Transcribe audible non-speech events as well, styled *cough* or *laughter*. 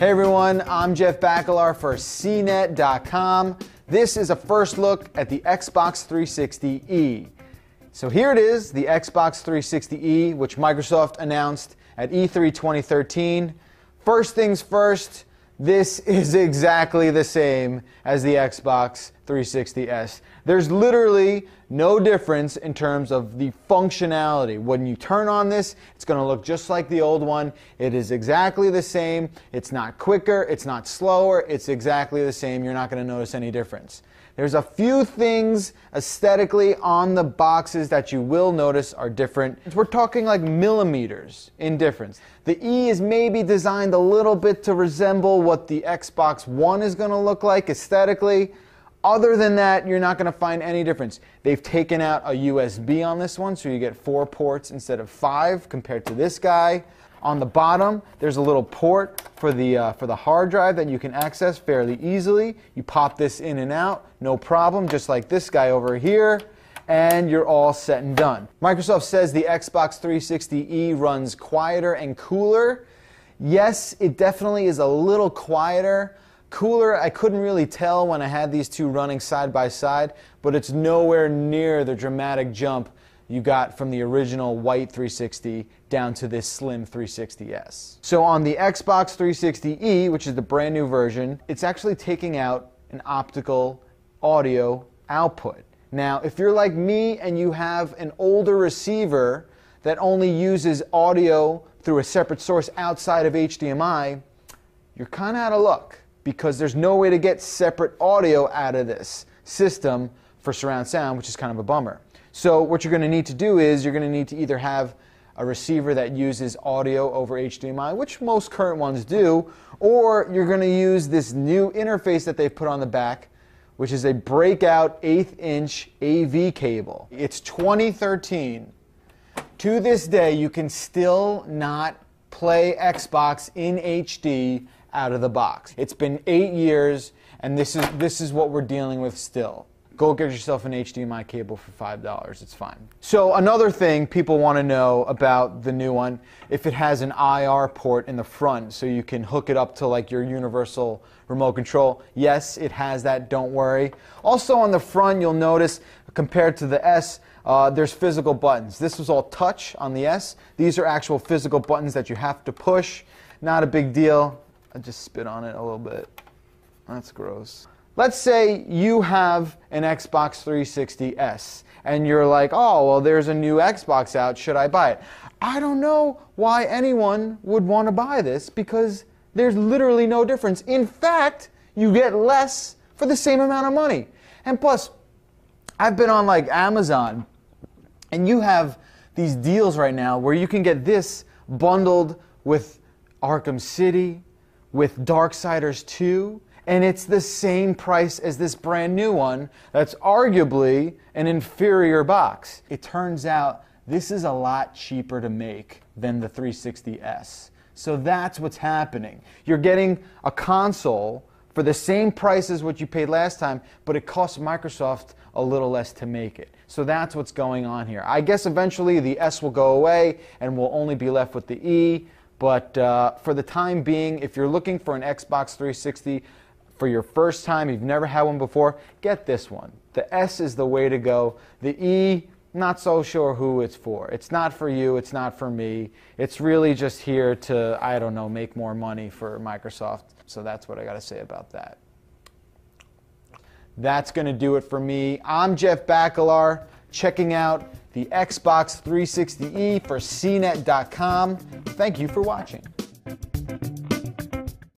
Hey everyone, I'm Jeff Bakalar for CNET.com. This is a first look at the Xbox 360e. So here it is, the Xbox 360e, which Microsoft announced at E3 2013. First things first, this is *laughs* exactly the same as the Xbox 360S. There's literally no difference in terms of the functionality. When you turn on this, it's going to look just like the old one. It is exactly the same. It's not quicker, it's not slower, it's exactly the same. You're not going to notice any difference. There's a few things aesthetically on the boxes that you will notice are different. We're talking like millimeters in difference. The E is maybe designed a little bit to resemble what the Xbox One is going to look like aesthetically. Other than that, you're not going to find any difference. They've taken out a USB on this one, so you get four ports instead of five compared to this guy. On the bottom, there's a little port for the, uh, for the hard drive that you can access fairly easily. You pop this in and out, no problem, just like this guy over here, and you're all set and done. Microsoft says the Xbox 360e runs quieter and cooler. Yes, it definitely is a little quieter. Cooler, I couldn't really tell when I had these two running side by side, but it's nowhere near the dramatic jump you got from the original white 360 down to this slim 360S. So on the Xbox 360e, which is the brand new version, it's actually taking out an optical audio output. Now, if you're like me and you have an older receiver that only uses audio through a separate source outside of HDMI, you're kind of out of luck because there's no way to get separate audio out of this system for surround sound, which is kind of a bummer. So what you're going to need to do is you're going to need to either have a receiver that uses audio over HDMI, which most current ones do, or you're going to use this new interface that they've put on the back, which is a breakout eighth inch AV cable. It's 2013. To this day, you can still not play Xbox in HD out of the box. It's been eight years, and this is, this is what we're dealing with still. Go get yourself an HDMI cable for $5. It's fine. So another thing people want to know about the new one, if it has an IR port in the front so you can hook it up to like your universal remote control. Yes, it has that, don't worry. Also on the front, you'll notice compared to the S, uh, there's physical buttons. This was all touch on the S. These are actual physical buttons that you have to push. Not a big deal. I just spit on it a little bit. That's gross. Let's say you have an Xbox 360S and you're like, oh, well, there's a new Xbox out. Should I buy it? I don't know why anyone would want to buy this because there's literally no difference. In fact, you get less for the same amount of money. And plus, I've been on like Amazon and you have these deals right now where you can get this bundled with Arkham City, with Darksiders 2, and it's the same price as this brand new one that's arguably an inferior box. It turns out this is a lot cheaper to make than the 360S. So that's what's happening. You're getting a console for the same price as what you paid last time, but it costs Microsoft a little less to make it. So that's what's going on here. I guess eventually the S will go away and we'll only be left with the E. But uh, for the time being, if you're looking for an Xbox 360 for your first time, you've never had one before, get this one. The S is the way to go. The E, not so sure who it's for. It's not for you, it's not for me. It's really just here to, I don't know, make more money for Microsoft. So that's what I got to say about that. That's going to do it for me. I'm Jeff Bakalar, checking out the Xbox 360e for CNET.com. Thank you for watching.